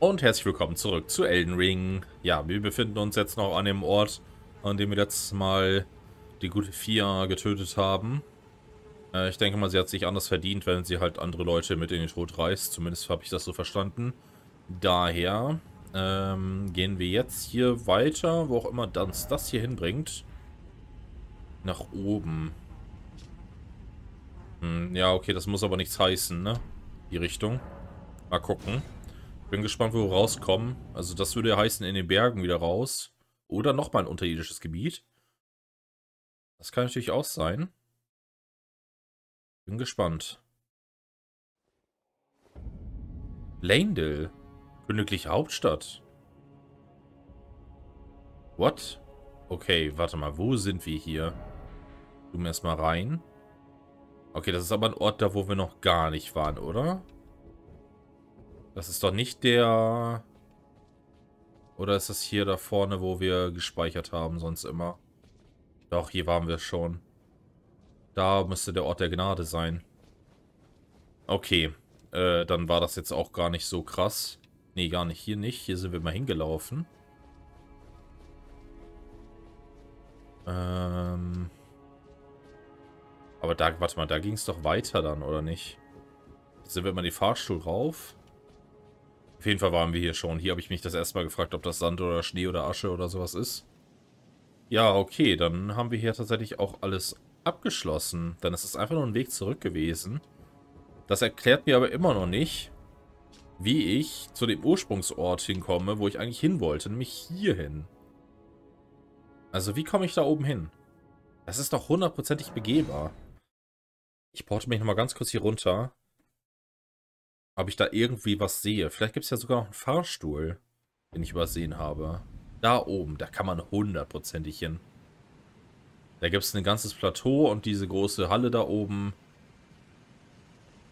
Und herzlich willkommen zurück zu Elden Ring. Ja, wir befinden uns jetzt noch an dem Ort, an dem wir letztes Mal die gute Fia getötet haben. Äh, ich denke mal, sie hat sich anders verdient, wenn sie halt andere Leute mit in den Tod reißt. Zumindest habe ich das so verstanden. Daher ähm, gehen wir jetzt hier weiter, wo auch immer das, das hier hinbringt. Nach oben. Hm, ja, okay, das muss aber nichts heißen, ne? Die Richtung. Mal gucken. Bin gespannt, wo wir rauskommen. Also das würde ja heißen, in den Bergen wieder raus. Oder nochmal ein unterirdisches Gebiet. Das kann natürlich auch sein. Bin gespannt. Lanedale. Königliche Hauptstadt. What? Okay, warte mal. Wo sind wir hier? Zoom erstmal rein. Okay, das ist aber ein Ort da, wo wir noch gar nicht waren, oder? Das ist doch nicht der... Oder ist das hier da vorne, wo wir gespeichert haben, sonst immer? Doch, hier waren wir schon. Da müsste der Ort der Gnade sein. Okay, äh, dann war das jetzt auch gar nicht so krass. Nee, gar nicht. Hier nicht. Hier sind wir mal hingelaufen. Ähm... Aber da, warte mal, da ging es doch weiter dann, oder nicht? Sind wir mal die Fahrstuhl rauf. Auf jeden Fall waren wir hier schon. Hier habe ich mich das erste Mal gefragt, ob das Sand oder Schnee oder Asche oder sowas ist. Ja, okay, dann haben wir hier tatsächlich auch alles abgeschlossen. Dann ist es einfach nur ein Weg zurück gewesen. Das erklärt mir aber immer noch nicht, wie ich zu dem Ursprungsort hinkomme, wo ich eigentlich hin wollte, nämlich hier hin. Also wie komme ich da oben hin? Das ist doch hundertprozentig begehbar. Ich porte mich nochmal ganz kurz hier runter ob ich da irgendwie was sehe. Vielleicht gibt es ja sogar noch einen Fahrstuhl, den ich übersehen habe. Da oben, da kann man hundertprozentig hin. Da gibt es ein ganzes Plateau und diese große Halle da oben.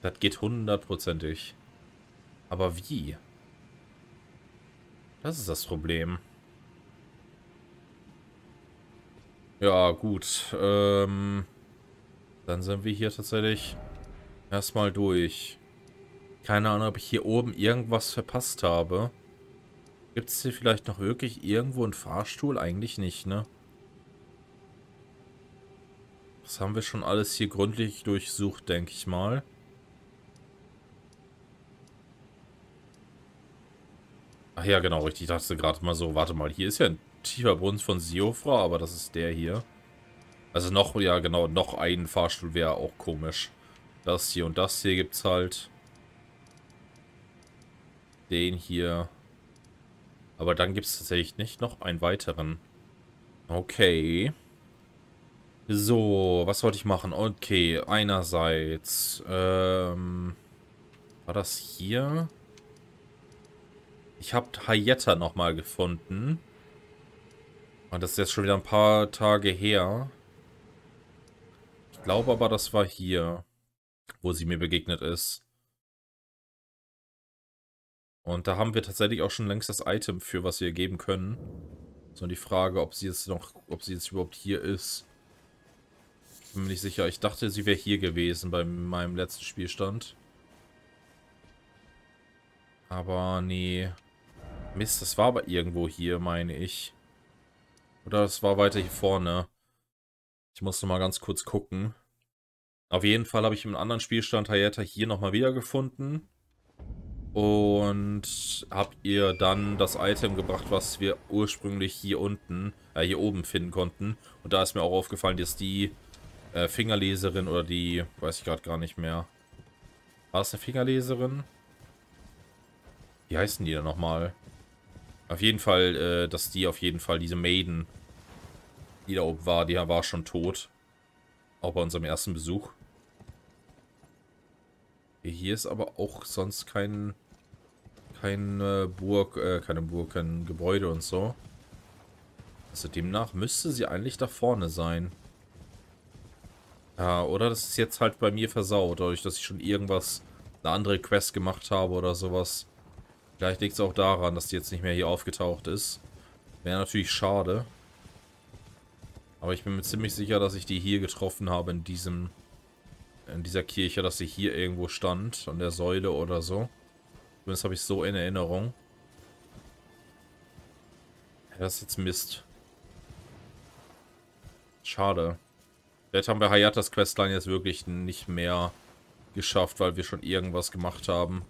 Das geht hundertprozentig. Aber wie? Das ist das Problem. Ja, gut. Ähm, dann sind wir hier tatsächlich erstmal durch. Keine Ahnung, ob ich hier oben irgendwas verpasst habe. Gibt es hier vielleicht noch wirklich irgendwo einen Fahrstuhl? Eigentlich nicht, ne? Das haben wir schon alles hier gründlich durchsucht, denke ich mal. Ach ja, genau, richtig. Ich dachte gerade mal so, warte mal, hier ist ja ein tiefer Brunnen von Siofra, aber das ist der hier. Also noch, ja genau, noch ein Fahrstuhl wäre auch komisch. Das hier und das hier gibt es halt. Den hier. Aber dann gibt es tatsächlich nicht noch einen weiteren. Okay. So, was wollte ich machen? Okay, einerseits, ähm, war das hier? Ich habe Hayetta nochmal gefunden. Und das ist jetzt schon wieder ein paar Tage her. Ich glaube aber, das war hier, wo sie mir begegnet ist. Und da haben wir tatsächlich auch schon längst das Item für, was wir geben können. So die Frage, ob sie jetzt noch, ob sie jetzt überhaupt hier ist. Bin mir nicht sicher. Ich dachte, sie wäre hier gewesen bei meinem letzten Spielstand. Aber nee. Mist, das war aber irgendwo hier, meine ich. Oder das war weiter hier vorne. Ich muss noch mal ganz kurz gucken. Auf jeden Fall habe ich im anderen Spielstand Hayata hier nochmal wiedergefunden. Und habt ihr dann das Item gebracht, was wir ursprünglich hier unten, äh, hier oben finden konnten. Und da ist mir auch aufgefallen, dass die äh, Fingerleserin oder die, weiß ich gerade gar nicht mehr. War es eine Fingerleserin? Wie heißen die denn nochmal? Auf jeden Fall, äh, dass die auf jeden Fall, diese Maiden, die da oben war, die war schon tot. Auch bei unserem ersten Besuch. Hier ist aber auch sonst kein keine Burg, äh, keine Burg, kein Gebäude und so. Also demnach müsste sie eigentlich da vorne sein. Ja, oder das ist jetzt halt bei mir versaut, dadurch, dass ich schon irgendwas, eine andere Quest gemacht habe oder sowas. Vielleicht liegt es auch daran, dass die jetzt nicht mehr hier aufgetaucht ist. Wäre natürlich schade. Aber ich bin mir ziemlich sicher, dass ich die hier getroffen habe in diesem, in dieser Kirche, dass sie hier irgendwo stand, an der Säule oder so. Zumindest habe ich so in Erinnerung. Das ist jetzt Mist. Schade. Vielleicht haben wir Hayatas Questline jetzt wirklich nicht mehr geschafft, weil wir schon irgendwas gemacht haben.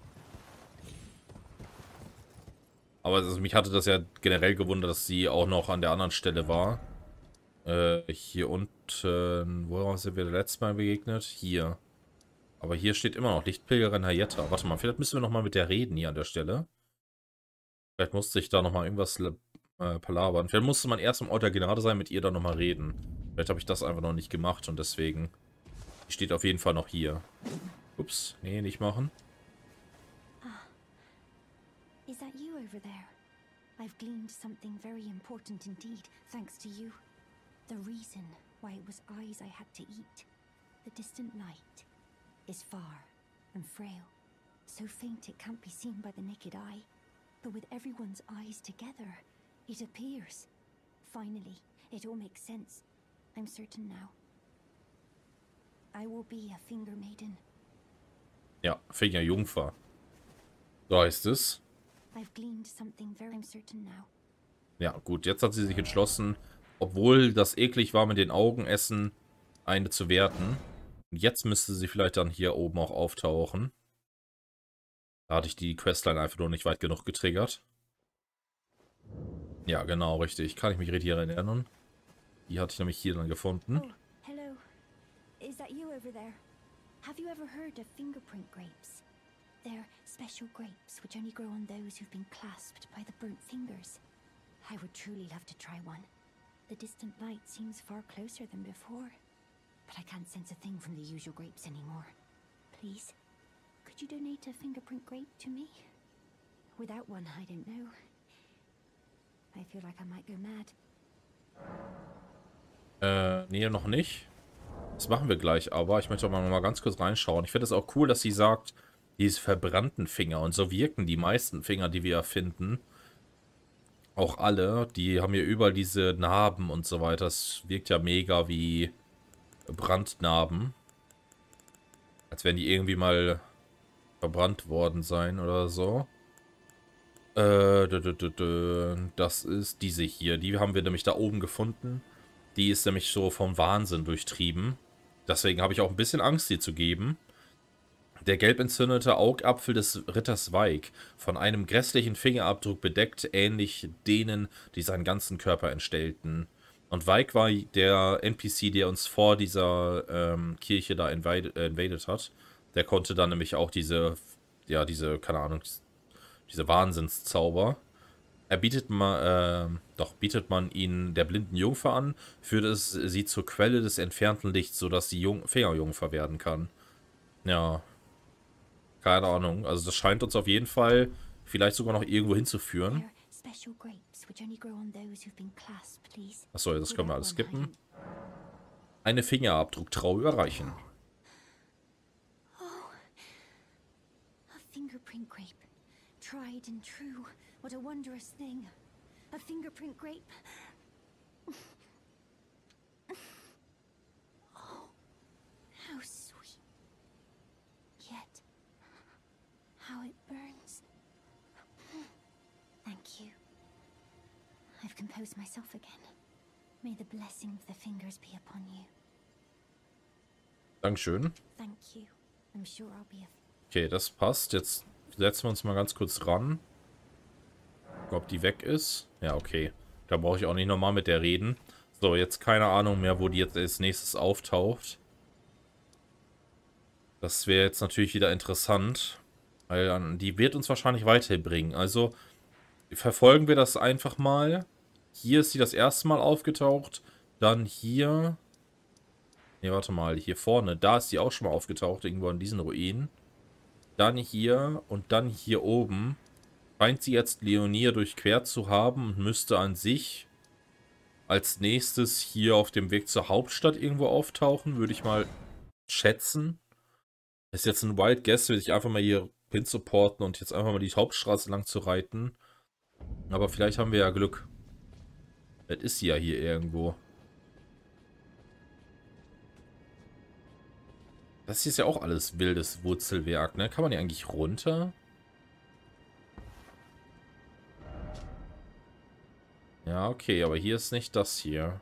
Aber also mich hatte das ja generell gewundert, dass sie auch noch an der anderen Stelle war. Äh, hier unten, wo sind wir letztes Mal begegnet? Hier. Aber hier steht immer noch Lichtpilgerin Hayetta. Warte mal, vielleicht müssen wir nochmal mit der reden hier an der Stelle. Vielleicht musste ich da nochmal irgendwas äh, palabern. Vielleicht musste man erst im Ort der Gnade sein, mit ihr dann nochmal reden. Vielleicht habe ich das einfach noch nicht gemacht und deswegen... Die steht auf jeden Fall noch hier. Ups, nee, nicht machen. Ah. Is that you over there? I've gleaned something very important indeed, thanks to you. The reason why it was eyes I had to eat. The distant light is far and frail, so faint it can't be seen by the naked eye. But with everyone's eyes together, it appears. Finally, it all makes sense. I'm certain now. I will be a finger maiden. Ja, Fingerjungfer. So heißt es. I've gleaned something very certain now. Ja, gut, jetzt hat sie sich entschlossen, obwohl das eklig war mit den Augen essen, eine zu werten. Jetzt müsste sie vielleicht dann hier oben auch auftauchen. Da hatte ich die Questline einfach nur nicht weit genug getriggert. Ja, genau, richtig. Kann ich mich richtig erinnern. Die hatte ich nämlich hier dann gefunden. Oh, hello. Is that you over there? Have you ever heard of fingerprint grapes? They're special grapes which only grow on those who've been clasped by the burnt fingers. I would truly love to try one. The distant light seems far closer than before. But I can't sense a thing from the usual grapes anymore. Please, could you donate a fingerprint grape to me? Without one, I don't know. I feel like I might go mad. Äh, nee, noch nicht. Das machen wir gleich, aber ich möchte auch mal, ganz kurz reinschauen. Ich finde es auch cool, dass sie sagt, diese verbrannten Finger. Und so wirken die meisten Finger, die wir finden. Auch alle, die haben ja überall diese Narben und so weiter. Das wirkt ja mega wie Brandnarben. Als wenn die irgendwie mal verbrannt worden sein oder so. Äh, das ist diese hier. Die haben wir nämlich da oben gefunden. Die ist nämlich so vom Wahnsinn durchtrieben. Deswegen habe ich auch ein bisschen Angst, die zu geben. Der gelb entzündete Augapfel des Ritters Weig, von einem grässlichen Fingerabdruck bedeckt, ähnlich denen, die seinen ganzen Körper entstellten. Und Weig war der NPC, der uns vor dieser ähm, Kirche da invaded, äh, invaded hat. Der konnte dann nämlich auch diese, ja, diese, keine Ahnung, diese Wahnsinnszauber. Er bietet man, äh, doch bietet man ihn der blinden Jungfer an, führt es sie zur Quelle des entfernten Lichts, sodass sie Jung Fingerjungfer werden kann. Ja. Keine Ahnung. Also das scheint uns auf jeden Fall vielleicht sogar noch irgendwo hinzuführen. Achso, das können wir alles skippen. Eine Fingerabdrucktraube erreichen. Oh, a fingerprint grape. Tried and true. What a wondrous thing. A fingerprint grape. Oh, how sweet. Yet, how it burns. Thank you. I've composed myself again. May the blessing of the fingers be upon you. Dankeschön. Thank you. I'm sure I'll be Okay, das passt. Jetzt setzen wir uns mal ganz kurz ran. Ob die weg ist. Ja, okay. Da brauche ich auch nicht nochmal mit der reden. So, jetzt keine Ahnung mehr, wo die jetzt als nächstes auftaucht. Das wäre jetzt natürlich wieder interessant. Weil die wird uns wahrscheinlich weiterbringen. Also verfolgen wir das einfach mal. Hier ist sie das erste Mal aufgetaucht. Dann hier. Ne, warte mal. Hier vorne. Da ist sie auch schon mal aufgetaucht. Irgendwo in diesen Ruinen. Dann hier und dann hier oben. Scheint sie jetzt Leonia durchquert zu haben und müsste an sich als nächstes hier auf dem Weg zur Hauptstadt irgendwo auftauchen. Würde ich mal schätzen. Ist jetzt ein Wild Guess, will ich einfach mal hier hin supporten und jetzt einfach mal die Hauptstraße lang zu reiten. Aber vielleicht haben wir ja Glück. Das ist ja hier irgendwo. Das hier ist ja auch alles wildes Wurzelwerk, ne? Kann man hier eigentlich runter? Ja, okay, aber hier ist nicht das hier.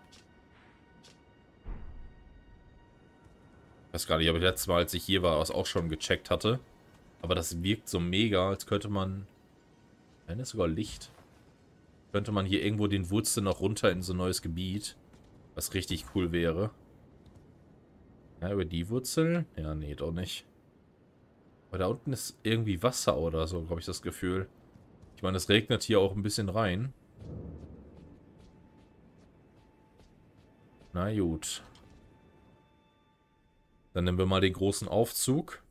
Ich weiß gar nicht, ob ich letztes Mal, als ich hier war, was auch schon gecheckt hatte. Aber das wirkt so mega, als könnte man... Nein, ist sogar Licht. Könnte man hier irgendwo den Wurzeln noch runter in so ein neues Gebiet. Was richtig cool wäre. Ja, über die Wurzel? Ja, nee, doch nicht. Aber da unten ist irgendwie Wasser oder so, habe ich das Gefühl. Ich meine, es regnet hier auch ein bisschen rein. Na gut. Dann nehmen wir mal den großen Aufzug.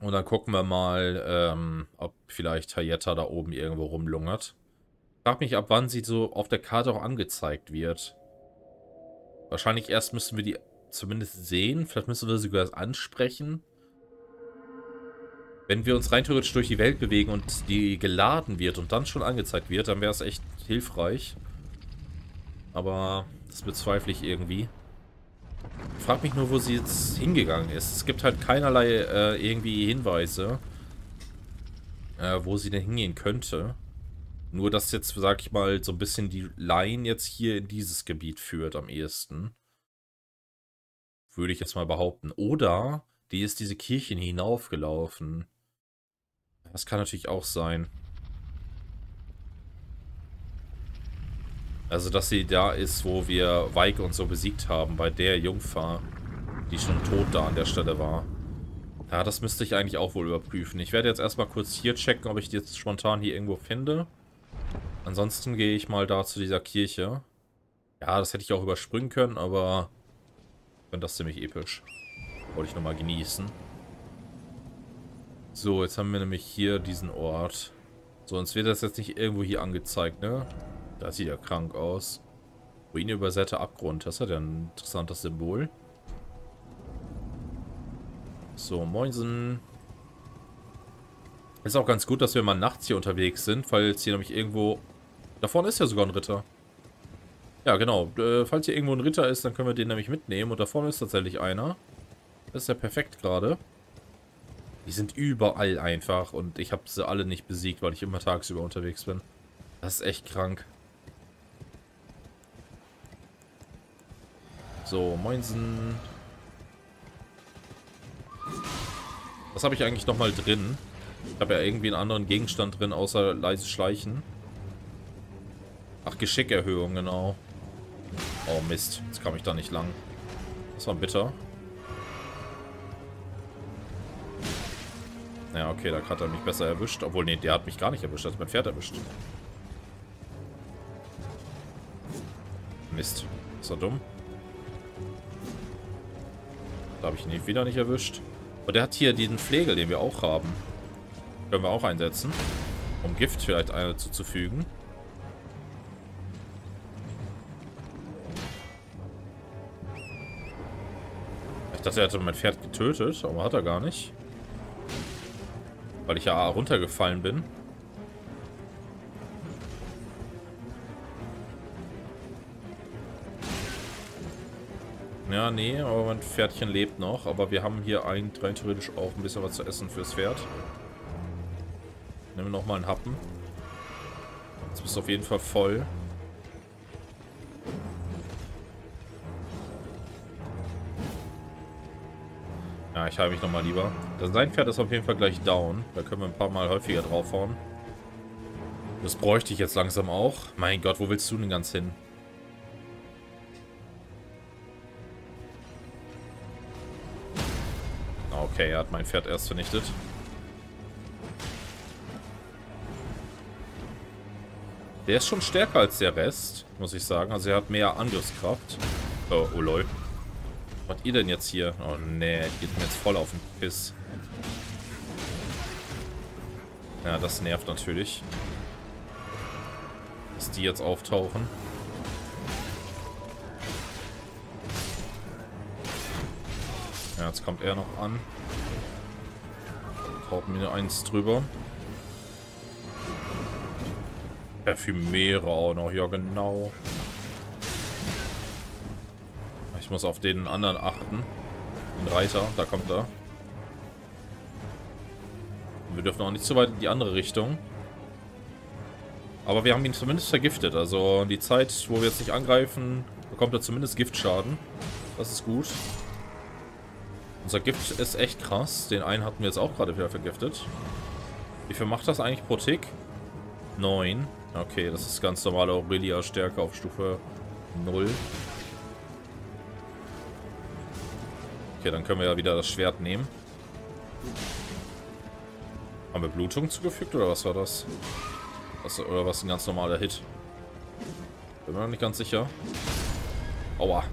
Und dann gucken wir mal, ähm, ob vielleicht Hayetta da oben irgendwo rumlungert. Frag mich, ab wann sie so auf der Karte auch angezeigt wird. Wahrscheinlich erst müssen wir die zumindest sehen. Vielleicht müssen wir sie sogar ansprechen. Wenn wir uns rein theoretisch durch die Welt bewegen und die geladen wird und dann schon angezeigt wird, dann wäre es echt hilfreich. Aber das bezweifle ich irgendwie. Ich frage mich nur, wo sie jetzt hingegangen ist. Es gibt halt keinerlei äh, irgendwie Hinweise, äh, wo sie denn hingehen könnte. Nur, dass jetzt, sag ich mal, so ein bisschen die Line jetzt hier in dieses Gebiet führt am ehesten. Würde ich jetzt mal behaupten. Oder die ist diese Kirchen hinaufgelaufen. Das kann natürlich auch sein. Also, dass sie da ist, wo wir Weike und so besiegt haben, bei der Jungfer, die schon tot da an der Stelle war. Ja, das müsste ich eigentlich auch wohl überprüfen. Ich werde jetzt erstmal kurz hier checken, ob ich die jetzt spontan hier irgendwo finde. Ansonsten gehe ich mal da zu dieser Kirche. Ja, das hätte ich auch überspringen können, aber ich finde das ziemlich episch. Wollte ich nochmal genießen. So, jetzt haben wir nämlich hier diesen Ort. So, uns wird das jetzt nicht irgendwo hier angezeigt, ne? Das sieht ja krank aus. Ruine übersäte Abgrund. Das hat ja ein interessantes Symbol. So, moinsen. Ist auch ganz gut, dass wir mal nachts hier unterwegs sind, falls hier nämlich irgendwo... Da vorne ist ja sogar ein Ritter. Ja, genau. Äh, falls hier irgendwo ein Ritter ist, dann können wir den nämlich mitnehmen. Und da vorne ist tatsächlich einer. Das ist ja perfekt gerade. Die sind überall einfach. Und ich habe sie alle nicht besiegt, weil ich immer tagsüber unterwegs bin. Das ist echt krank. So, moinsen. Was habe ich eigentlich nochmal drin? Ich habe ja irgendwie einen anderen Gegenstand drin, außer leise Schleichen. Ach, Geschickerhöhung, genau. Oh Mist, jetzt kam ich da nicht lang. Das war bitter. Ja, okay, da hat er mich besser erwischt. Obwohl, nee, der hat mich gar nicht erwischt. Er hat mein Pferd erwischt. Mist. Ist er dumm? Da habe ich ihn wieder nicht erwischt. Und der hat hier diesen Pflegel, den wir auch haben. Können wir auch einsetzen. Um Gift vielleicht eine zuzufügen. Ich dachte, er hätte mein Pferd getötet, aber hat er gar nicht. Weil ich ja runtergefallen bin. Ja, nee, aber mein Pferdchen lebt noch. Aber wir haben hier rein theoretisch auch ein bisschen was zu essen fürs Pferd. Nehmen wir nochmal einen Happen. Jetzt bist du auf jeden Fall voll. Ja, ich halte mich nochmal lieber. Sein Pferd ist auf jeden Fall gleich down. Da können wir ein paar Mal häufiger draufhauen. Das bräuchte ich jetzt langsam auch. Mein Gott, wo willst du denn ganz hin? Okay, er hat mein Pferd erst vernichtet. Der ist schon stärker als der Rest, muss ich sagen. Also er hat mehr Angriffskraft. Oh, oh lol. Was ihr denn jetzt hier? Oh nee, geht mir jetzt voll auf den Piss. Ja, das nervt natürlich. Dass die jetzt auftauchen. Ja, jetzt kommt er noch an. Haut mir eins drüber. Parfümere auch noch, ja genau. Ich muss auf den anderen achten. Den Reiter, da kommt er. Wir dürfen auch nicht zu weit in die andere Richtung. Aber wir haben ihn zumindest vergiftet. Also die Zeit, wo wir jetzt nicht angreifen, bekommt er zumindest Giftschaden. Das ist gut. Unser Gift ist echt krass. Den einen hatten wir jetzt auch gerade wieder vergiftet. Wie viel macht das eigentlich pro Tick? 9. Okay, das ist ganz normale Aurelia-Stärke auf Stufe 0. Okay, dann können wir ja wieder das Schwert nehmen. Haben wir Blutung zugefügt oder was war das? Was, oder was ein ganz normaler Hit? Bin mir noch nicht ganz sicher. Aua.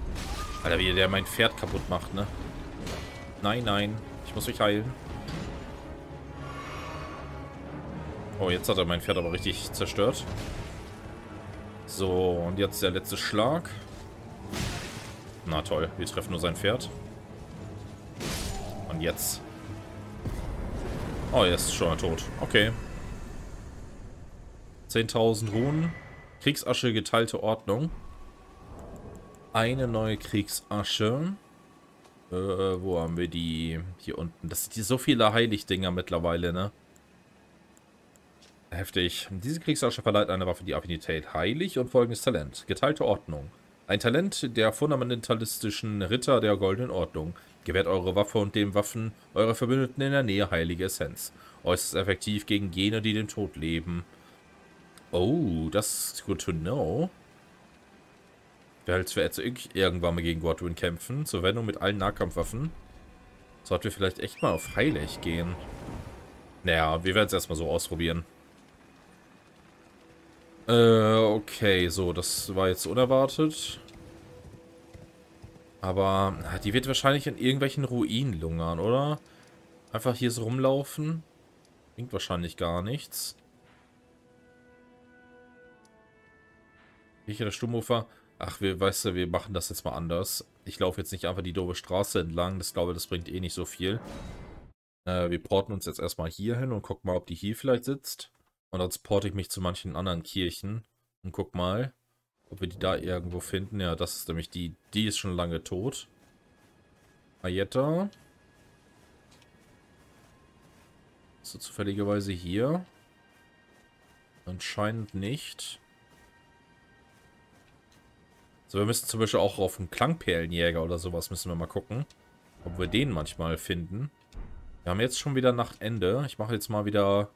Alter, wie der mein Pferd kaputt macht, ne? Nein, nein. Ich muss mich heilen. Oh, jetzt hat er mein Pferd aber richtig zerstört. So, und jetzt der letzte Schlag. Na toll, wir treffen nur sein Pferd. Und jetzt. Oh, er ist schon tot. Okay. 10.000 Runen. Kriegsasche, geteilte Ordnung. Eine neue Kriegsasche. Äh, wo haben wir die? Hier unten. Das sind so viele Heiligdinger mittlerweile, ne? Heftig. Diese Kriegsasche verleiht eine Waffe die Affinität heilig und folgendes Talent. Geteilte Ordnung. Ein Talent der fundamentalistischen Ritter der Goldenen Ordnung. Gewährt eure Waffe und dem Waffen eurer Verbündeten in der Nähe heilige Essenz. Äußerst effektiv gegen jene, die den Tod leben. Oh, das ist good to know. Als wir jetzt irgendwann mal gegen Godwin kämpfen, zur Wendung mit allen Nahkampfwaffen, sollten wir vielleicht echt mal auf heilig gehen. Naja, wir werden es erstmal so ausprobieren. Äh, okay, so, das war jetzt unerwartet. Aber die wird wahrscheinlich in irgendwelchen Ruinen lungern, oder? Einfach hier so rumlaufen. Bringt wahrscheinlich gar nichts. Hier der Sturmhofer. Ach, wir, weißt du, wir machen das jetzt mal anders. Ich laufe jetzt nicht einfach die doofe Straße entlang. Das glaube das bringt eh nicht so viel. Äh, wir porten uns jetzt erstmal hier hin und gucken mal, ob die hier vielleicht sitzt. Und dann porte ich mich zu manchen anderen Kirchen und guck mal. Ob wir die da irgendwo finden. Ja, das ist nämlich die. Die ist schon lange tot. Ayetta. Ist du zufälligerweise hier? Anscheinend nicht. So, wir müssen zum Beispiel auch auf einen Klangperlenjäger oder sowas müssen wir mal gucken. Ob wir den manchmal finden. Wir haben jetzt schon wieder Nachtende. Ich mache jetzt mal wieder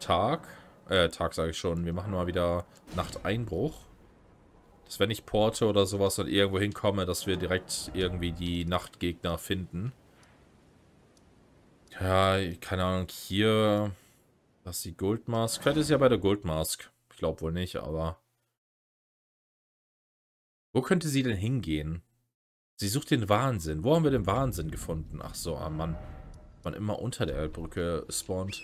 Tag. Äh, Tag sage ich schon. Wir machen mal wieder Nachteinbruch dass wenn ich porte oder sowas und irgendwo hinkomme, dass wir direkt irgendwie die Nachtgegner finden. Ja, keine Ahnung, hier... Das ist die Goldmask. Vielleicht ist ja bei der Goldmask. Ich glaube wohl nicht, aber... Wo könnte sie denn hingehen? Sie sucht den Wahnsinn. Wo haben wir den Wahnsinn gefunden? Ach so, ah Mann. Man immer unter der Brücke spawnt.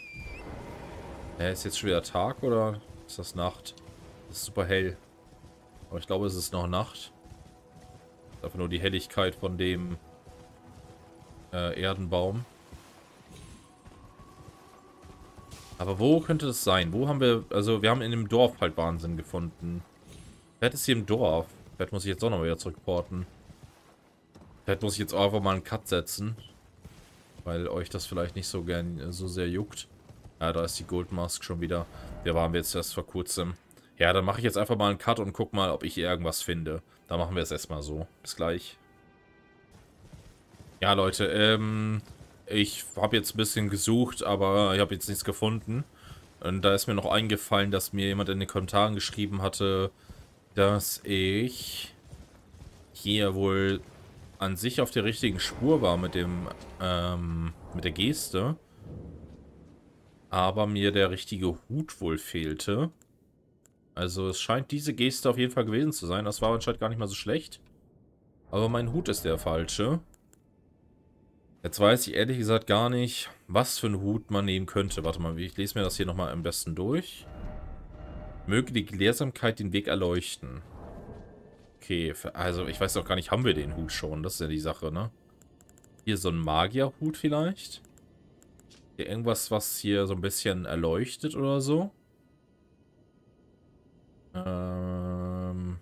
Äh, ist jetzt schon wieder Tag oder ist das Nacht? Das ist super hell. Aber ich glaube, es ist noch Nacht. Einfach nur die Helligkeit von dem äh, Erdenbaum. Aber wo könnte es sein? Wo haben wir... Also, wir haben in dem Dorf halt Wahnsinn gefunden. Vielleicht ist hier im Dorf. Vielleicht muss ich jetzt auch noch wieder zurückporten. Vielleicht muss ich jetzt auch einfach mal einen Cut setzen. Weil euch das vielleicht nicht so gern so sehr juckt. Ja, da ist die Goldmask schon wieder. Wir waren jetzt erst vor kurzem. Ja, dann mache ich jetzt einfach mal einen Cut und guck mal, ob ich hier irgendwas finde. Dann machen wir es erstmal so. Bis gleich. Ja, Leute, ähm, ich habe jetzt ein bisschen gesucht, aber ich habe jetzt nichts gefunden. Und da ist mir noch eingefallen, dass mir jemand in den Kommentaren geschrieben hatte, dass ich hier wohl an sich auf der richtigen Spur war mit dem, ähm, mit der Geste. Aber mir der richtige Hut wohl fehlte. Also es scheint diese Geste auf jeden Fall gewesen zu sein. Das war anscheinend gar nicht mal so schlecht. Aber mein Hut ist der falsche. Jetzt weiß ich ehrlich gesagt gar nicht, was für einen Hut man nehmen könnte. Warte mal, ich lese mir das hier nochmal am besten durch. Möge die Gelehrsamkeit den Weg erleuchten. Okay, also ich weiß auch gar nicht, haben wir den Hut schon? Das ist ja die Sache, ne? Hier so ein Magierhut vielleicht? Irgendwas, was hier so ein bisschen erleuchtet oder so? Ähm.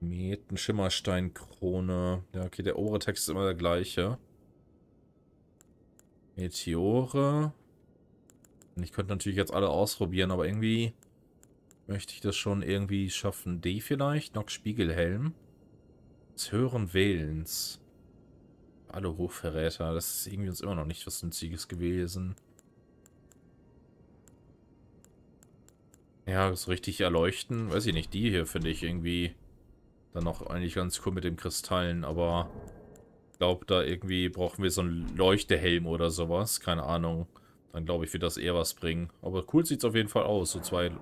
Meten, Schimmersteinkrone. Ja, okay, der obere Text ist immer der gleiche. Meteore. Ich könnte natürlich jetzt alle ausprobieren, aber irgendwie möchte ich das schon irgendwie schaffen. D vielleicht? Noch Spiegelhelm. Des höheren Wählens. Alle Hochverräter. Das ist irgendwie uns immer noch nicht was Nützliches gewesen. Ja, so richtig erleuchten. Weiß ich nicht. Die hier finde ich irgendwie dann noch eigentlich ganz cool mit den Kristallen. Aber ich glaube, da irgendwie brauchen wir so einen Leuchtehelm oder sowas. Keine Ahnung. Dann glaube ich, wird das eher was bringen. Aber cool sieht es auf jeden Fall aus. So zwei...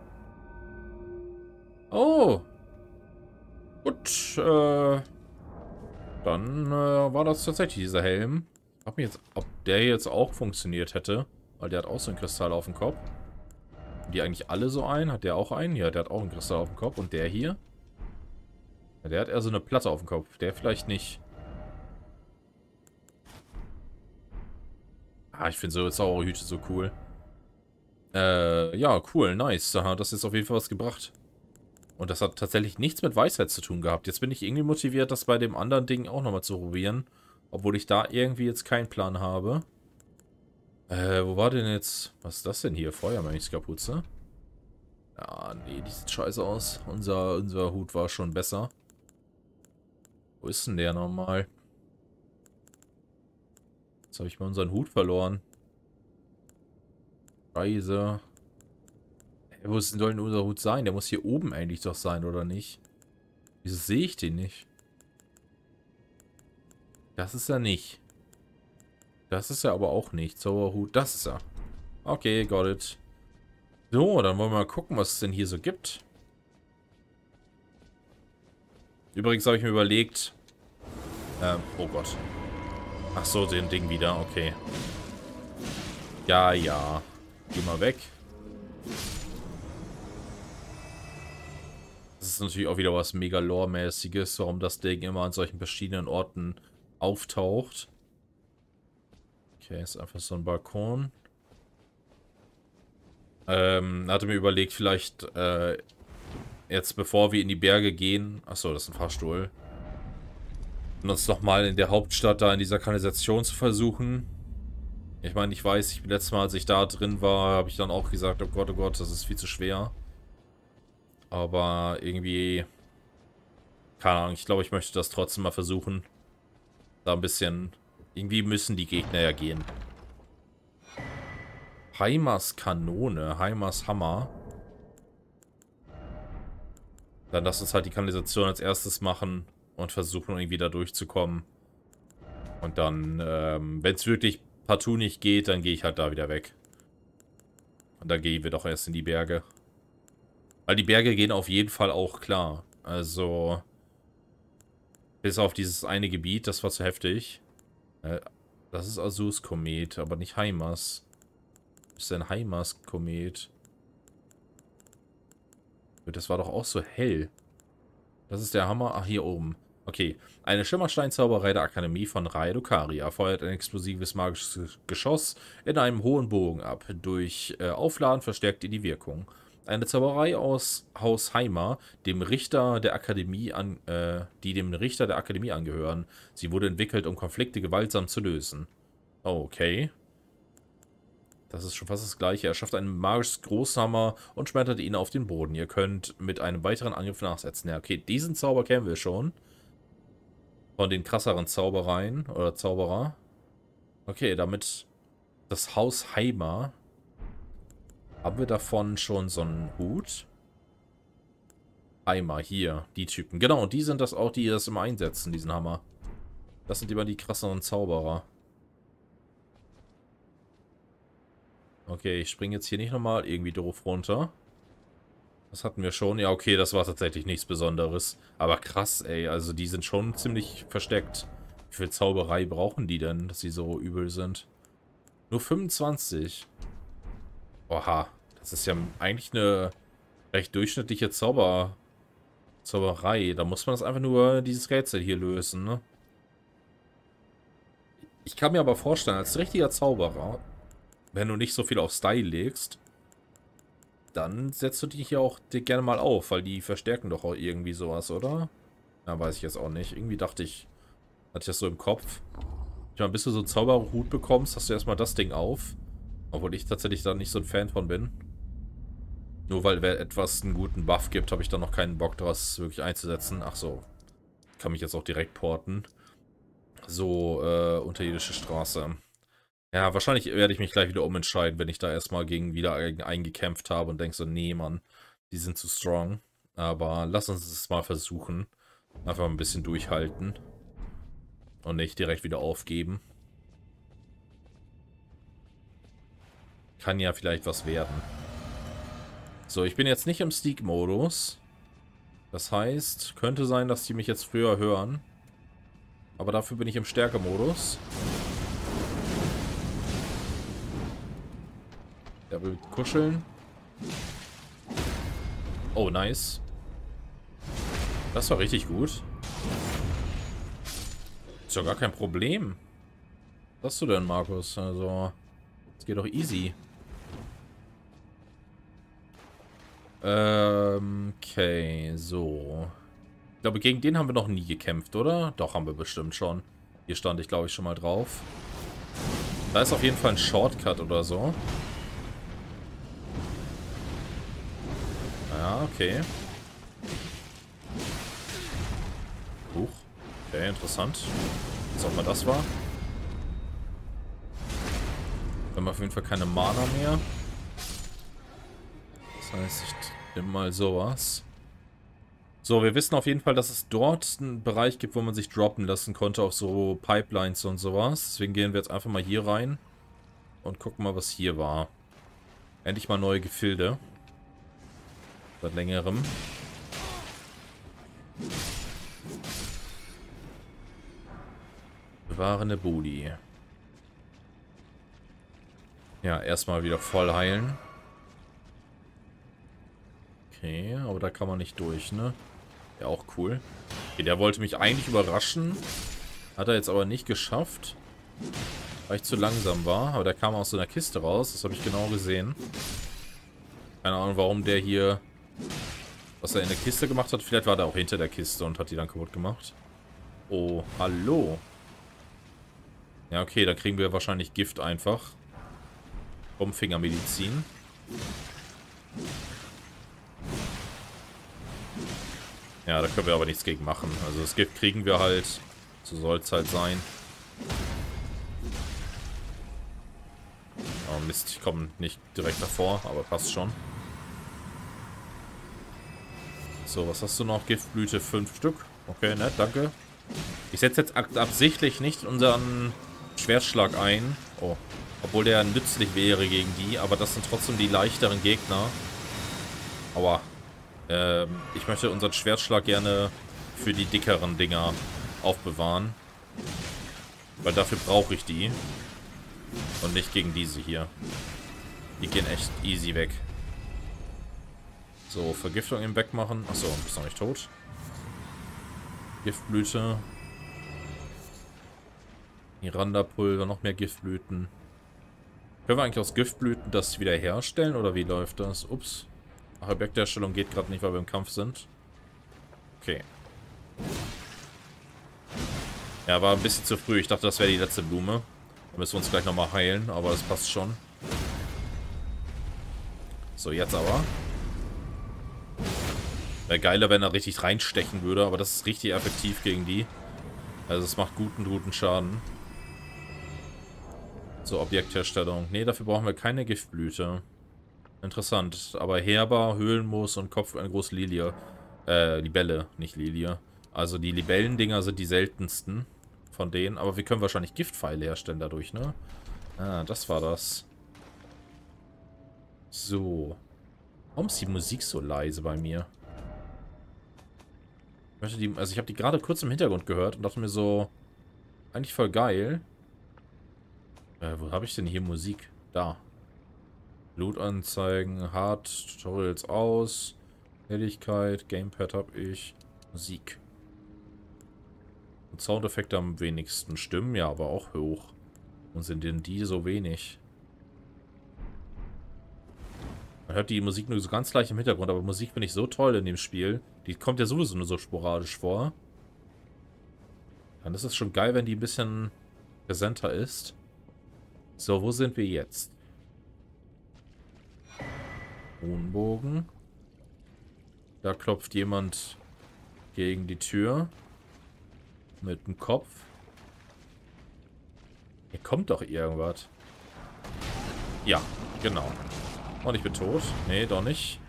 Oh! Gut, äh... Dann äh, war das tatsächlich dieser Helm. Ich frage mich jetzt, ob der jetzt auch funktioniert hätte. Weil der hat auch so einen Kristall auf dem Kopf. Haben die eigentlich alle so einen? Hat der auch einen? Ja, der hat auch einen Kristall auf dem Kopf. Und der hier? Ja, der hat eher so eine Platte auf dem Kopf. Der vielleicht nicht. Ah, ich finde so saure Hüte so cool. Äh, ja, cool, nice. Da hat das jetzt auf jeden Fall was gebracht. Und das hat tatsächlich nichts mit Weisheit zu tun gehabt. Jetzt bin ich irgendwie motiviert, das bei dem anderen Ding auch nochmal zu probieren. Obwohl ich da irgendwie jetzt keinen Plan habe. Äh, wo war denn jetzt... Was ist das denn hier? Feuermönchskapuze? Ja, nee, die sieht scheiße aus. Unser, unser Hut war schon besser. Wo ist denn der nochmal? Jetzt habe ich mal unseren Hut verloren. Scheiße. Wo soll denn unser Hut sein? Der muss hier oben eigentlich doch sein, oder nicht? Wieso sehe ich den nicht? Das ist er nicht. Das ist er aber auch nicht. Zauberhut, das ist er. Okay, got it. So, dann wollen wir mal gucken, was es denn hier so gibt. Übrigens habe ich mir überlegt... Ähm, oh Gott. Ach so, den Ding wieder, okay. Ja, ja. Geh mal weg. Das ist natürlich auch wieder was mega lore-mäßiges, warum das Ding immer an solchen verschiedenen Orten auftaucht. Okay, ist einfach so ein Balkon. Ähm, hatte mir überlegt, vielleicht äh, jetzt bevor wir in die Berge gehen... Achso, das ist ein Fahrstuhl und uns nochmal in der Hauptstadt da in dieser Kanalisation zu versuchen. Ich meine, ich weiß, ich, letztes Mal, als ich da drin war, habe ich dann auch gesagt, oh Gott, oh Gott, das ist viel zu schwer. Aber irgendwie, keine Ahnung, ich glaube, ich möchte das trotzdem mal versuchen. Da ein bisschen, irgendwie müssen die Gegner ja gehen. Heimers Kanone, Heimers Hammer. Dann lass uns halt die Kanalisation als erstes machen und versuchen irgendwie da durchzukommen. Und dann, ähm, wenn es wirklich partout nicht geht, dann gehe ich halt da wieder weg. Und dann gehen wir doch erst in die Berge. Weil die Berge gehen auf jeden Fall auch klar. Also, bis auf dieses eine Gebiet, das war zu heftig. Äh, das ist Azus Komet, aber nicht Heimas. Ist denn Heimas Komet? Das war doch auch so hell. Das ist der Hammer. Ach, hier oben. Okay. Eine Schimmersteinzauberei der Akademie von Raedokaria feuert ein explosives magisches Geschoss in einem hohen Bogen ab. Durch äh, Aufladen verstärkt ihr die Wirkung. Eine Zauberei aus Haus Heimer, dem Richter der Akademie an, äh, die dem Richter der Akademie angehören. Sie wurde entwickelt, um Konflikte gewaltsam zu lösen. Okay. Das ist schon fast das gleiche. Er schafft einen magischen Großhammer und schmettert ihn auf den Boden. Ihr könnt mit einem weiteren Angriff nachsetzen. Ja, okay, diesen Zauber kennen wir schon. Von den krasseren Zaubereien oder Zauberer. Okay, damit das Haus Heimer. Haben wir davon schon so einen Hut? Heimer, hier, die Typen. Genau, und die sind das auch, die das immer einsetzen, diesen Hammer. Das sind immer die krasseren Zauberer. Okay, ich springe jetzt hier nicht nochmal irgendwie doof runter. Das hatten wir schon. Ja, okay, das war tatsächlich nichts Besonderes. Aber krass, ey. Also die sind schon ziemlich versteckt. Wie viel Zauberei brauchen die denn, dass sie so übel sind? Nur 25. Oha. Das ist ja eigentlich eine recht durchschnittliche Zauber Zauberei. Da muss man das einfach nur dieses Rätsel hier lösen, ne? Ich kann mir aber vorstellen, als richtiger Zauberer, wenn du nicht so viel auf Style legst, dann setzt du dich hier auch gerne mal auf, weil die verstärken doch auch irgendwie sowas, oder? Ja, weiß ich jetzt auch nicht. Irgendwie dachte ich, hatte ich das so im Kopf. Ich meine, bis du so einen Zauberhut bekommst, hast du erstmal das Ding auf. Obwohl ich tatsächlich da nicht so ein Fan von bin. Nur weil wer etwas einen guten Buff gibt, habe ich da noch keinen Bock, das wirklich einzusetzen. Ach so. Kann mich jetzt auch direkt porten. So, äh, unterirdische Straße. Ja, wahrscheinlich werde ich mich gleich wieder umentscheiden, wenn ich da erstmal gegen wieder eingekämpft habe und denke so, nee, Mann, die sind zu strong. Aber lass uns es mal versuchen. Einfach ein bisschen durchhalten. Und nicht direkt wieder aufgeben. Kann ja vielleicht was werden. So, ich bin jetzt nicht im Steak-Modus. Das heißt, könnte sein, dass die mich jetzt früher hören. Aber dafür bin ich im Stärke-Modus. Der will kuscheln. Oh, nice. Das war richtig gut. Ist ja gar kein Problem. Was hast du denn, Markus? Also, es geht doch easy. Ähm, okay, so. Ich glaube, gegen den haben wir noch nie gekämpft, oder? Doch, haben wir bestimmt schon. Hier stand ich, glaube ich, schon mal drauf. Da ist auf jeden Fall ein Shortcut oder so. Ja, okay. Huch. Okay, interessant. Was auch mal das war. Wir haben auf jeden Fall keine Mana mehr. Das heißt, ich nehme mal sowas. So, wir wissen auf jeden Fall, dass es dort einen Bereich gibt, wo man sich droppen lassen konnte auf so Pipelines und sowas. Deswegen gehen wir jetzt einfach mal hier rein und gucken mal, was hier war. Endlich mal neue Gefilde. Seit längerem. Bewahrende Booty. Ja, erstmal wieder voll heilen. Okay, aber da kann man nicht durch, ne? Ja, auch cool. Okay, der wollte mich eigentlich überraschen. Hat er jetzt aber nicht geschafft. Weil ich zu langsam war. Aber der kam aus so einer Kiste raus. Das habe ich genau gesehen. Keine Ahnung, warum der hier... Was er in der Kiste gemacht hat. Vielleicht war der auch hinter der Kiste und hat die dann kaputt gemacht. Oh, hallo. Ja, okay, dann kriegen wir wahrscheinlich Gift einfach. Rumfingermedizin. Ja, da können wir aber nichts gegen machen. Also das Gift kriegen wir halt. So soll es halt sein. Oh Mist, ich komme nicht direkt davor, aber passt schon. So, was hast du noch? Giftblüte, fünf Stück. Okay, nett, danke. Ich setze jetzt absichtlich nicht unseren Schwertschlag ein. Oh, obwohl der nützlich wäre gegen die, aber das sind trotzdem die leichteren Gegner. Aua. Ähm, ich möchte unseren Schwertschlag gerne für die dickeren Dinger aufbewahren. Weil dafür brauche ich die. Und nicht gegen diese hier. Die gehen echt easy weg. So, Vergiftung eben wegmachen. Achso, bist noch nicht tot. Giftblüte. Miranda-Pulver, noch mehr Giftblüten. Können wir eigentlich aus Giftblüten das wieder herstellen oder wie läuft das? Ups. Ach, Objektherstellung geht gerade nicht, weil wir im Kampf sind. Okay. Ja, war ein bisschen zu früh. Ich dachte, das wäre die letzte Blume. Da müssen wir uns gleich nochmal heilen, aber es passt schon. So, jetzt aber. Wäre geiler, wenn er richtig reinstechen würde, aber das ist richtig effektiv gegen die. Also es macht guten, guten Schaden. So, Objektherstellung. Ne, dafür brauchen wir keine Giftblüte. Interessant. Aber Herber, Höhlenmoos und Kopf eine große Lilie. Äh, Libelle, nicht Lilie. Also die Libellendinger sind die seltensten von denen. Aber wir können wahrscheinlich Giftpfeile herstellen dadurch, ne? Ah, das war das. So. Warum ist die Musik so leise bei mir? Ich möchte die, also ich habe die gerade kurz im Hintergrund gehört und dachte mir so, eigentlich voll geil. Äh, wo habe ich denn hier Musik? Da. Blutanzeigen, Hard, Tutorials aus, Helligkeit, Gamepad habe ich, Musik. Und Soundeffekte am wenigsten. Stimmen ja aber auch hoch. Und sind denn die so wenig? Man hört die Musik nur so ganz leicht im Hintergrund, aber Musik finde ich so toll in dem Spiel. Die kommt ja sowieso nur so sporadisch vor. Dann ist es schon geil, wenn die ein bisschen präsenter ist. So, wo sind wir jetzt? Kronbogen. Da klopft jemand gegen die Tür. Mit dem Kopf. Hier kommt doch irgendwas. Ja, genau. Und ich bin tot. Nee, doch nicht.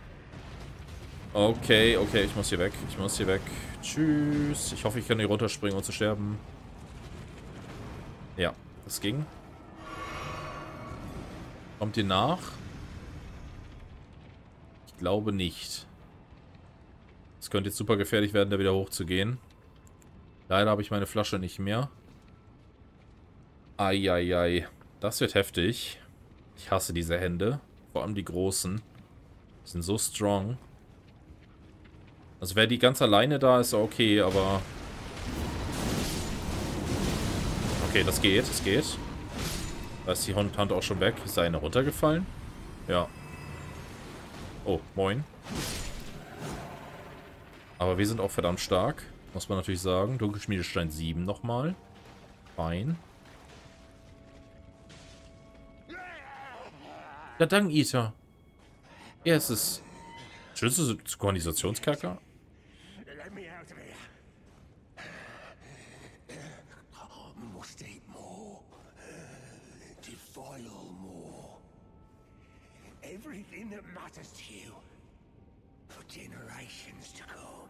Okay, okay, ich muss hier weg. Ich muss hier weg. Tschüss. Ich hoffe, ich kann hier runterspringen, ohne zu sterben. Ja, das ging. Kommt ihr nach? Glaube nicht. Es könnte jetzt super gefährlich werden, da wieder hochzugehen. Leider habe ich meine Flasche nicht mehr. Eieiei. Das wird heftig. Ich hasse diese Hände. Vor allem die großen. Die sind so strong. Also wer die ganz alleine da ist, okay, aber... Okay, das geht, das geht. Da ist die Hand auch schon weg. Ist da eine runtergefallen? Ja. Oh, moin. Aber wir sind auch verdammt stark. Muss man natürlich sagen. Dunkelschmiedestein 7 nochmal. Fein. Der Dung-Eater. Er ist es. Schütze zu everything that matters to you for generations to come.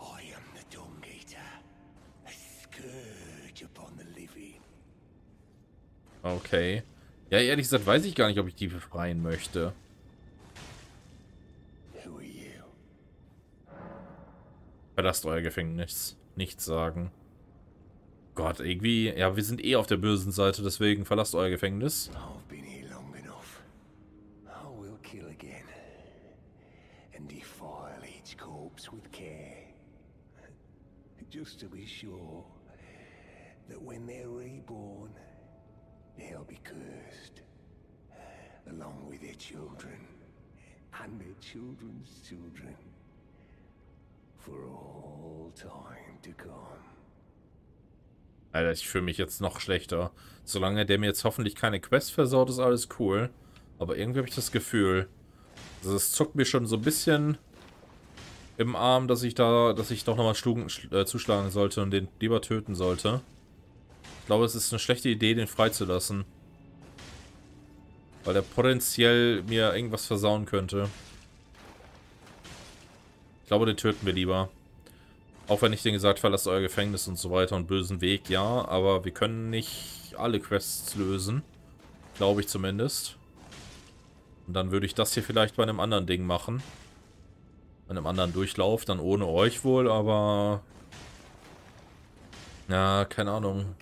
I am the Eater, a scourge upon the living. Okay. Ja, ehrlich gesagt weiß ich gar nicht, ob ich die befreien möchte. Verlasst euer Gefängnis. Nichts sagen. Gott, irgendwie... Ja, wir sind eh auf der bösen Seite, deswegen verlasst euer Gefängnis. Just to be sure that when they're reborn, they'll be cursed, along with their children and their children's children, for all time to come. Alter, ich fühle mich jetzt noch schlechter. Solange der mir jetzt hoffentlich keine Quest versaut, ist alles cool. Aber irgendwie habe ich das Gefühl, also es zuckt mir schon so ein bisschen im Arm, dass ich da, dass ich doch nochmal äh, zuschlagen sollte und den lieber töten sollte. Ich glaube, es ist eine schlechte Idee, den freizulassen. Weil er potenziell mir irgendwas versauen könnte. Ich glaube, den töten wir lieber. Auch wenn ich den gesagt verlasst euer Gefängnis und so weiter und bösen Weg, ja. Aber wir können nicht alle Quests lösen. Glaube ich zumindest. Und dann würde ich das hier vielleicht bei einem anderen Ding machen. Bei einem anderen Durchlauf, dann ohne euch wohl, aber ja, keine Ahnung.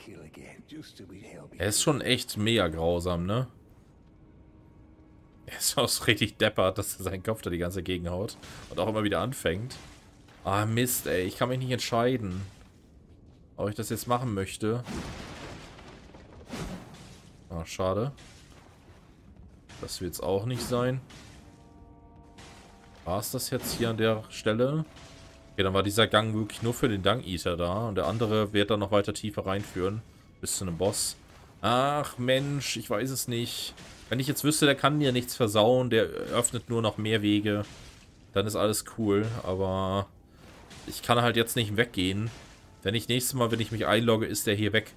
Er ist schon echt mega grausam, ne? Er ist auch richtig deppert, dass er seinen Kopf da die ganze gegenhaut. Und auch immer wieder anfängt. Ah, Mist, ey. Ich kann mich nicht entscheiden, ob ich das jetzt machen möchte. Ah, schade. Das wird es auch nicht sein. War es das jetzt hier an der Stelle? Okay, dann war dieser Gang wirklich nur für den Dung Eater da. Und der andere wird dann noch weiter tiefer reinführen. Bis zu einem Boss. Ach, Mensch, ich weiß es nicht. Wenn ich jetzt wüsste, der kann mir nichts versauen, der öffnet nur noch mehr Wege, dann ist alles cool. Aber ich kann halt jetzt nicht weggehen. Wenn ich nächstes Mal, wenn ich mich einlogge, ist der hier weg.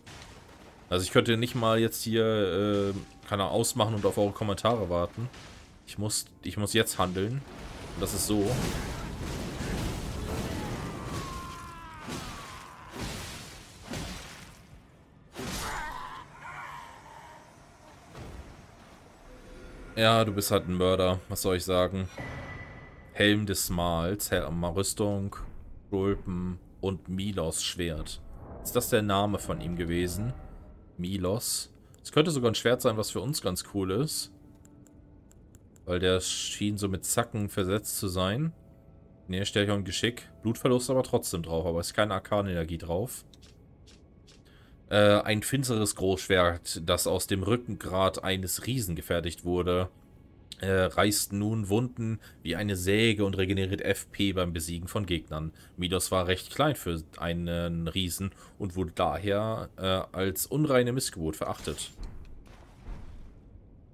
Also ich könnte nicht mal jetzt hier, äh, kann er ausmachen und auf eure Kommentare warten. Ich muss, ich muss jetzt handeln. Und das ist so. Ja, du bist halt ein Mörder. Was soll ich sagen? Helm des Mals, Helm Rüstung, Gulpen und Milos Schwert. Ist das der Name von ihm gewesen? Milos. Es könnte sogar ein Schwert sein, was für uns ganz cool ist. Weil der schien so mit Zacken versetzt zu sein. Ne, Stärke und Geschick. Blutverlust aber trotzdem drauf, aber es ist keine Arkanenergie drauf. Äh, ein finsteres Großschwert, das aus dem Rückengrad eines Riesen gefertigt wurde, äh, reißt nun Wunden wie eine Säge und regeneriert FP beim Besiegen von Gegnern. Midos war recht klein für einen Riesen und wurde daher äh, als unreine Missgeburt verachtet.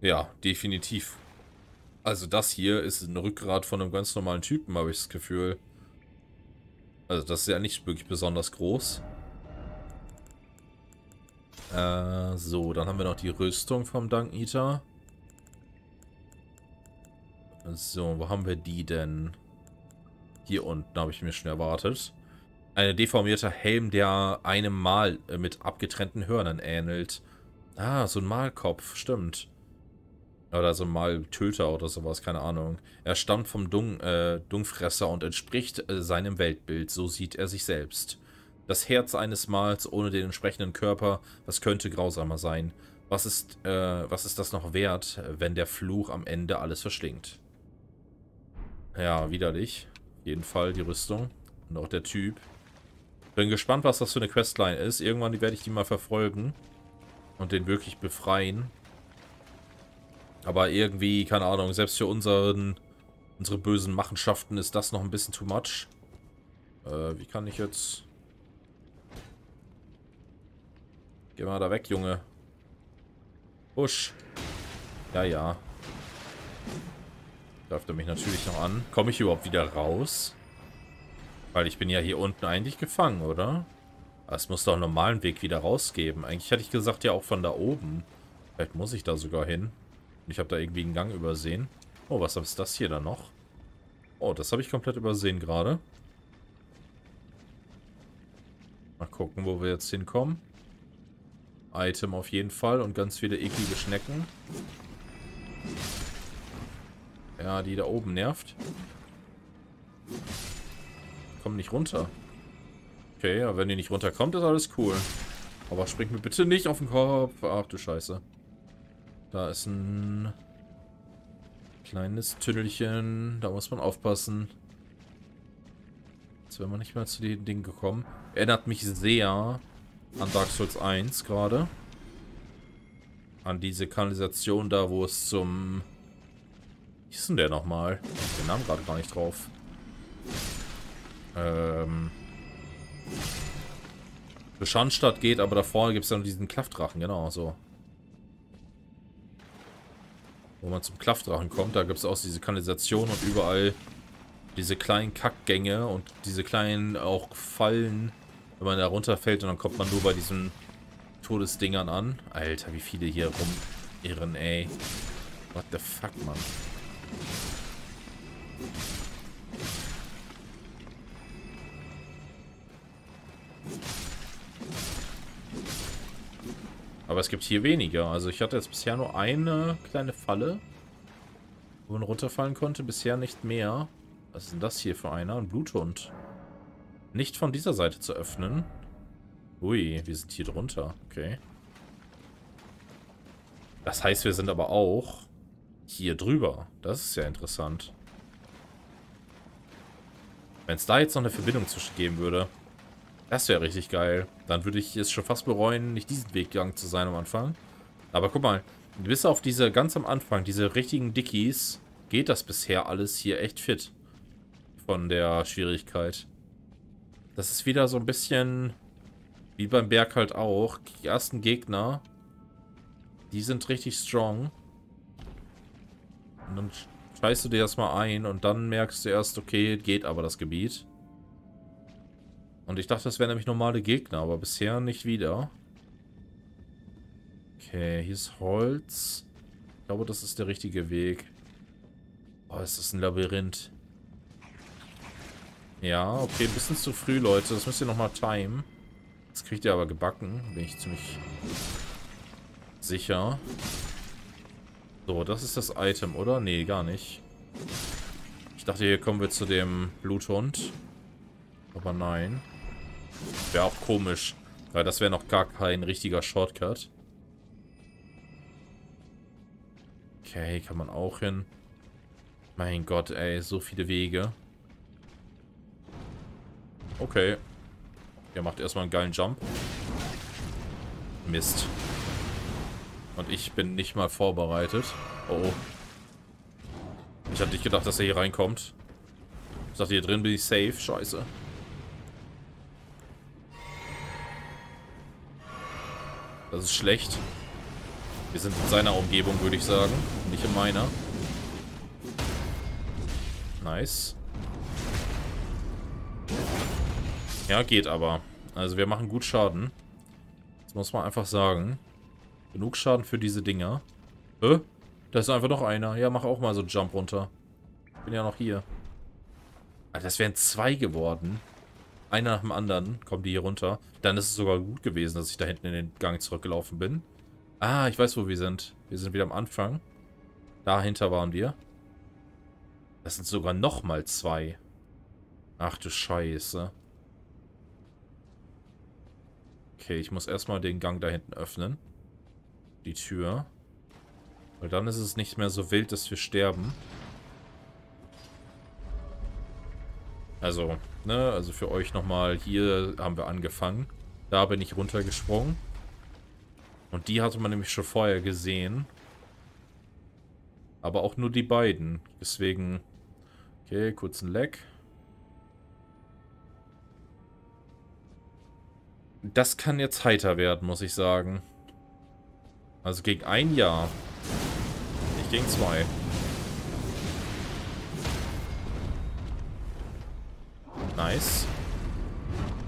Ja, definitiv. Also das hier ist ein Rückgrat von einem ganz normalen Typen, habe ich das Gefühl. Also das ist ja nicht wirklich besonders groß. Äh, so, dann haben wir noch die Rüstung vom Dunk Eater. So, wo haben wir die denn? Hier unten habe ich mir schon erwartet. Ein deformierter Helm, der einem Mal äh, mit abgetrennten Hörnern ähnelt. Ah, so ein Malkopf, stimmt. Oder so ein Maltöter oder sowas, keine Ahnung. Er stammt vom Dung, äh, Dungfresser und entspricht äh, seinem Weltbild, so sieht er sich selbst. Das Herz eines Mals ohne den entsprechenden Körper, was könnte grausamer sein? Was ist, äh, was ist das noch wert, wenn der Fluch am Ende alles verschlingt? Ja, widerlich. Auf jeden Fall die Rüstung. Und auch der Typ. Bin gespannt, was das für eine Questline ist. Irgendwann werde ich die mal verfolgen. Und den wirklich befreien. Aber irgendwie, keine Ahnung, selbst für unseren, unsere bösen Machenschaften ist das noch ein bisschen too much. Äh, wie kann ich jetzt... Geh mal da weg, Junge. Husch. Ja, ja. Greift er mich natürlich noch an. Komme ich überhaupt wieder raus? Weil ich bin ja hier unten eigentlich gefangen, oder? es muss doch einen normalen Weg wieder rausgeben. Eigentlich hätte ich gesagt, ja auch von da oben. Vielleicht muss ich da sogar hin. Ich habe da irgendwie einen Gang übersehen. Oh, was ist das hier dann noch? Oh, das habe ich komplett übersehen gerade. Mal gucken, wo wir jetzt hinkommen. Item auf jeden Fall und ganz viele eklige Schnecken. Ja, die da oben nervt. Komm nicht runter. Okay, aber wenn die nicht runterkommt, ist alles cool. Aber spring mir bitte nicht auf den Kopf. Ach du Scheiße. Da ist ein kleines Tünnelchen. Da muss man aufpassen. Jetzt wären wir nicht mehr zu den Dingen gekommen. Erinnert mich sehr an Dark Souls 1 gerade. An diese Kanalisation da, wo es zum wie ist denn der nochmal? Den Namen gerade gar nicht drauf. Ähm. Schandstadt geht, aber davor gibt es dann diesen Klaffdrachen, genau, so. Wo man zum Klaffdrachen kommt, da gibt es auch diese Kanalisation und überall diese kleinen Kackgänge und diese kleinen auch Fallen, wenn man da runterfällt und dann kommt man nur bei diesen Todesdingern an. Alter, wie viele hier rumirren, ey. What the fuck, Mann. Aber es gibt hier weniger. Also ich hatte jetzt bisher nur eine kleine Falle, wo man runterfallen konnte. Bisher nicht mehr. Was ist denn das hier für einer? Ein Bluthund. Nicht von dieser Seite zu öffnen. Ui, wir sind hier drunter. Okay. Das heißt, wir sind aber auch hier drüber. Das ist ja interessant. Wenn es da jetzt noch eine Verbindung zwischen geben würde, das wäre richtig geil. Dann würde ich es schon fast bereuen, nicht diesen Weg gegangen zu sein am Anfang. Aber guck mal, bis auf diese ganz am Anfang, diese richtigen Dickies, geht das bisher alles hier echt fit. Von der Schwierigkeit. Das ist wieder so ein bisschen wie beim Berg halt auch. Die ersten Gegner, die sind richtig strong. Und dann scheißt du dir erstmal ein und dann merkst du erst, okay, geht aber das Gebiet. Und ich dachte, das wären nämlich normale Gegner, aber bisher nicht wieder. Okay, hier ist Holz. Ich glaube, das ist der richtige Weg. Oh, ist das ein Labyrinth. Ja, okay, ein bisschen zu früh, Leute. Das müsst ihr nochmal timen. Das kriegt ihr aber gebacken. Bin ich ziemlich sicher. So, das ist das Item, oder? Nee, gar nicht. Ich dachte, hier kommen wir zu dem Bluthund. Aber nein. Wäre auch komisch, weil das wäre noch gar kein richtiger Shortcut. Okay, kann man auch hin. Mein Gott, ey, so viele Wege. Okay. Er macht erstmal einen geilen Jump. Mist. Und ich bin nicht mal vorbereitet. Oh. Ich hatte nicht gedacht, dass er hier reinkommt. Ich dachte, hier drin bin ich safe. Scheiße. Das ist schlecht. Wir sind in seiner Umgebung, würde ich sagen. Nicht in meiner. Nice. Ja, geht aber. Also wir machen gut Schaden. Das muss man einfach sagen. Genug Schaden für diese Dinger. Hä? Da ist einfach noch einer. Ja, mach auch mal so einen Jump runter. Bin ja noch hier. Alter, das wären zwei geworden. Einer nach dem anderen kommen die hier runter. Dann ist es sogar gut gewesen, dass ich da hinten in den Gang zurückgelaufen bin. Ah, ich weiß, wo wir sind. Wir sind wieder am Anfang. Dahinter waren wir. Das sind sogar nochmal zwei. Ach du Scheiße. Okay, ich muss erstmal den Gang da hinten öffnen. Die Tür. Weil dann ist es nicht mehr so wild, dass wir sterben. Also, ne, also für euch nochmal, hier haben wir angefangen. Da bin ich runtergesprungen. Und die hatte man nämlich schon vorher gesehen. Aber auch nur die beiden. Deswegen, okay, kurzen Leck. Das kann jetzt heiter werden, muss ich sagen. Also gegen ein Jahr. Nicht gegen zwei. Nice.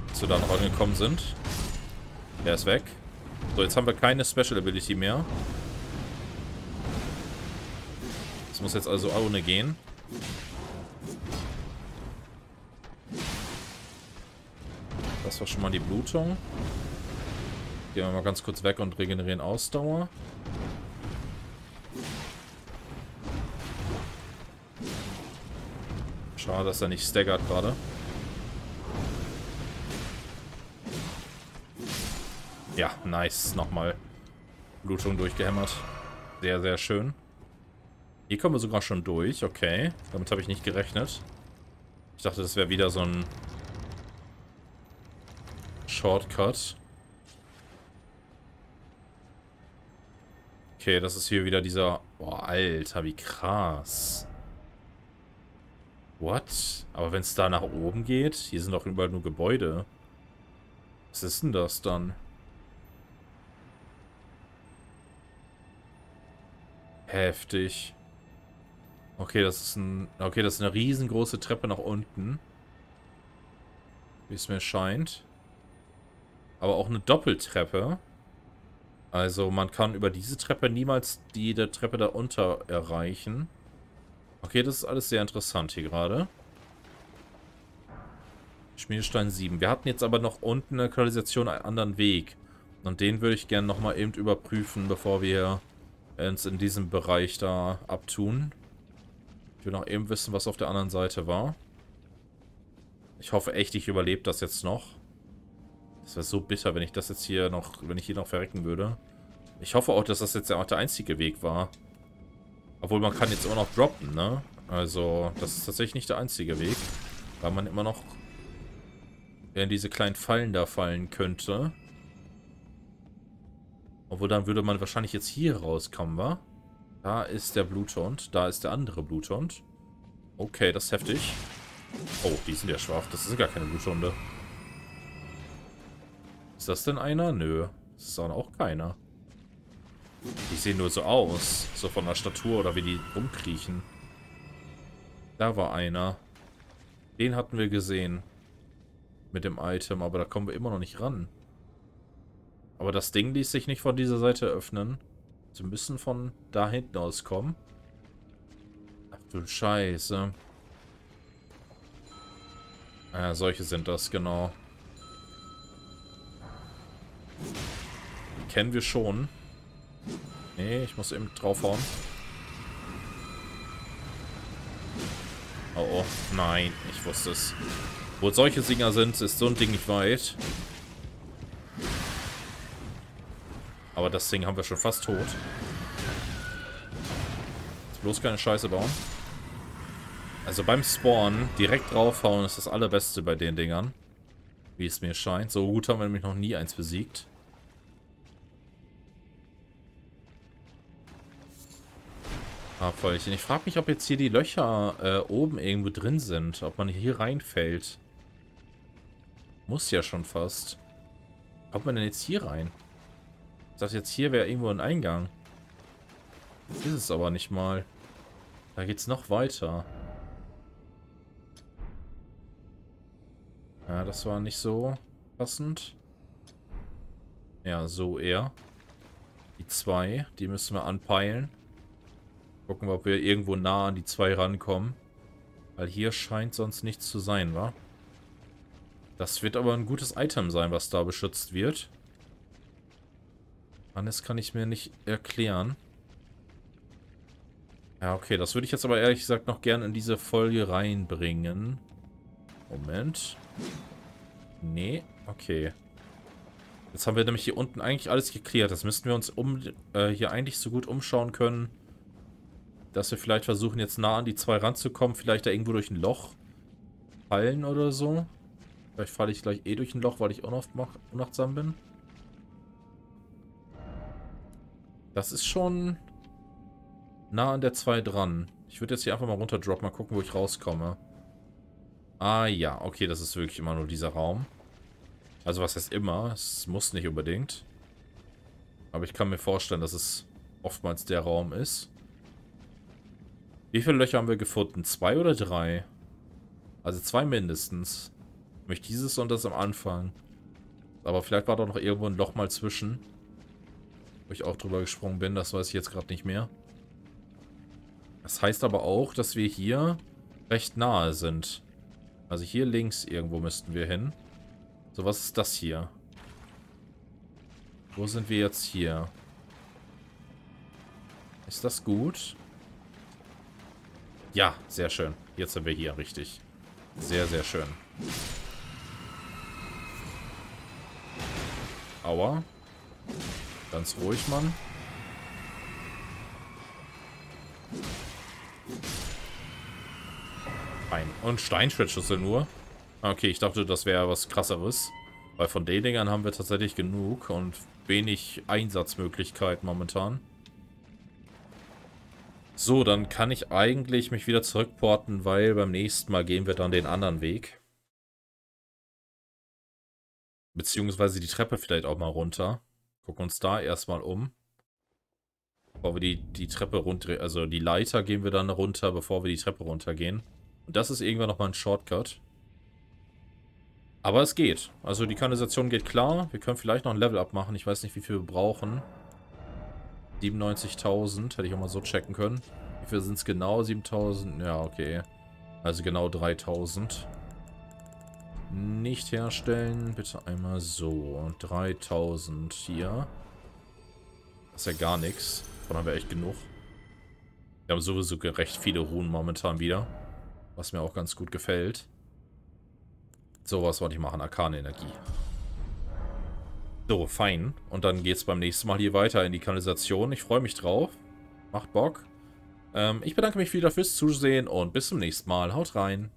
Dass wir da noch angekommen sind. Der ist weg. So, jetzt haben wir keine Special Ability mehr. Das muss jetzt also ohne gehen. Das war schon mal die Blutung. Gehen wir mal ganz kurz weg und regenerieren Ausdauer. Schade, dass er nicht staggert gerade. Ja, nice. Nochmal Blutung durchgehämmert. Sehr, sehr schön. Hier kommen wir sogar schon durch. Okay. Damit habe ich nicht gerechnet. Ich dachte, das wäre wieder so ein Shortcut. Okay, das ist hier wieder dieser... Boah, Alter, wie krass. What? Aber wenn es da nach oben geht, hier sind doch überall nur Gebäude. Was ist denn das dann? Heftig. Okay, das ist ein... Okay, das ist eine riesengroße Treppe nach unten. Wie es mir scheint. Aber auch eine Doppeltreppe. Also man kann über diese Treppe niemals die der Treppe darunter erreichen. Okay, das ist alles sehr interessant hier gerade. Schmiedestein 7. Wir hatten jetzt aber noch unten in der Kanalisation einen anderen Weg. Und den würde ich gerne nochmal eben überprüfen, bevor wir uns in diesem Bereich da abtun. Ich will noch eben wissen, was auf der anderen Seite war. Ich hoffe echt, ich überlebe das jetzt noch. Das wäre so bitter, wenn ich das jetzt hier noch, wenn ich hier noch verrecken würde. Ich hoffe auch, dass das jetzt auch der einzige Weg war. Obwohl man kann jetzt immer noch droppen, ne? Also, das ist tatsächlich nicht der einzige Weg. Weil man immer noch in diese kleinen Fallen da fallen könnte. Obwohl, dann würde man wahrscheinlich jetzt hier rauskommen, wa? Da ist der Bluthund. Da ist der andere Bluthund. Okay, das ist heftig. Oh, die sind ja schwach. Das sind gar keine Bluthunde. Ist das denn einer? Nö. Das ist auch keiner. Die sehen nur so aus. So von der Statur oder wie die rumkriechen. Da war einer. Den hatten wir gesehen. Mit dem Item, aber da kommen wir immer noch nicht ran. Aber das Ding ließ sich nicht von dieser Seite öffnen. Sie müssen von da hinten aus kommen. Ach du Scheiße. Ja, solche sind das, genau. Die kennen wir schon. Nee, ich muss eben draufhauen. Oh, oh. Nein, ich wusste es. Wo solche Singer sind, ist so ein Ding nicht weit. Aber das Ding haben wir schon fast tot. Jetzt bloß keine Scheiße bauen. Also beim Spawn direkt draufhauen ist das allerbeste bei den Dingern. Wie es mir scheint. So gut haben wir nämlich noch nie eins besiegt. Farbfeuerchen. Ich frage mich, ob jetzt hier die Löcher äh, oben irgendwo drin sind. Ob man hier reinfällt. Muss ja schon fast. Kommt man denn jetzt hier rein? dachte, jetzt hier wäre irgendwo ein Eingang. Das ist es aber nicht mal. Da geht's noch weiter. Ja, das war nicht so passend. Ja, so eher. Die zwei, die müssen wir anpeilen. Gucken wir, ob wir irgendwo nah an die zwei rankommen. Weil hier scheint sonst nichts zu sein, wa? Das wird aber ein gutes Item sein, was da beschützt wird. Anders kann ich mir nicht erklären. Ja, okay, das würde ich jetzt aber ehrlich gesagt noch gerne in diese Folge reinbringen. Moment. Nee, okay. Jetzt haben wir nämlich hier unten eigentlich alles geklärt. Das müssten wir uns um äh, hier eigentlich so gut umschauen können, dass wir vielleicht versuchen, jetzt nah an die zwei ranzukommen. Vielleicht da irgendwo durch ein Loch fallen oder so. Vielleicht falle ich gleich eh durch ein Loch, weil ich unachtsam bin. Das ist schon nah an der 2 dran. Ich würde jetzt hier einfach mal runterdroppen, mal gucken, wo ich rauskomme. Ah ja, okay, das ist wirklich immer nur dieser Raum. Also was heißt immer? Es muss nicht unbedingt. Aber ich kann mir vorstellen, dass es oftmals der Raum ist. Wie viele Löcher haben wir gefunden? Zwei oder drei? Also zwei mindestens. Nämlich dieses und das am Anfang. Aber vielleicht war da noch irgendwo ein Loch mal zwischen. Wo ich auch drüber gesprungen bin. Das weiß ich jetzt gerade nicht mehr. Das heißt aber auch, dass wir hier recht nahe sind. Also hier links irgendwo müssten wir hin. So, was ist das hier? Wo sind wir jetzt hier? Ist das gut? Ja, sehr schön. Jetzt sind wir hier, richtig. Sehr, sehr schön. Aua. Ganz ruhig, Mann. Ein. Und Steinschwertschüssel nur. Okay, ich dachte, das wäre was krasseres. Weil von den Dingern haben wir tatsächlich genug und wenig Einsatzmöglichkeiten momentan. So, dann kann ich eigentlich mich wieder zurückporten, weil beim nächsten Mal gehen wir dann den anderen Weg. Beziehungsweise die Treppe vielleicht auch mal runter. Gucken uns da erstmal um. Bevor wir die, die Treppe runter, also die Leiter gehen wir dann runter, bevor wir die Treppe runtergehen. Und das ist irgendwann nochmal ein Shortcut. Aber es geht. Also die Kanalisation geht klar. Wir können vielleicht noch ein Level abmachen. Ich weiß nicht, wie viel wir brauchen. 97.000. Hätte ich auch mal so checken können. Wie viel sind es genau? 7.000? Ja, okay. Also genau 3.000. Nicht herstellen. Bitte einmal so. 3.000 hier. Das ist ja gar nichts. Davon haben wir echt genug. Wir haben sowieso recht viele Runen momentan wieder. Was mir auch ganz gut gefällt. So, was wollte ich machen? Arkane Energie. So, fein. Und dann geht es beim nächsten Mal hier weiter in die Kanalisation. Ich freue mich drauf. Macht Bock. Ähm, ich bedanke mich wieder fürs Zusehen und bis zum nächsten Mal. Haut rein.